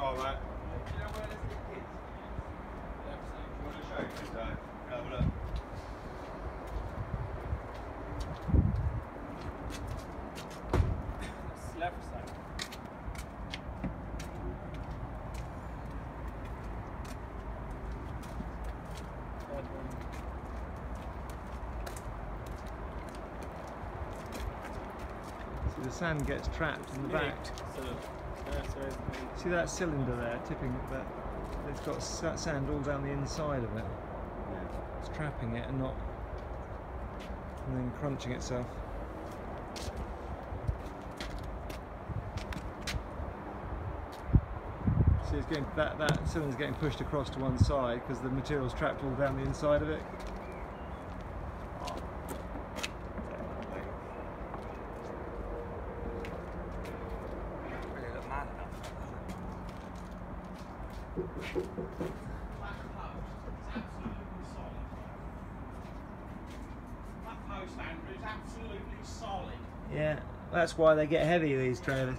All right. Do you know where this is? You want to show you? So, have a look. It's left side. See the sand gets trapped in the back. So that's where it's going. See that cylinder there tipping that it's got sa- sand all down the inside of it. It's trapping it and not and then crunching itself. See it's getting that that cylinder's getting pushed across to one side because the material's trapped all down the inside of it. Yeah, that's why they get heavy these trailers.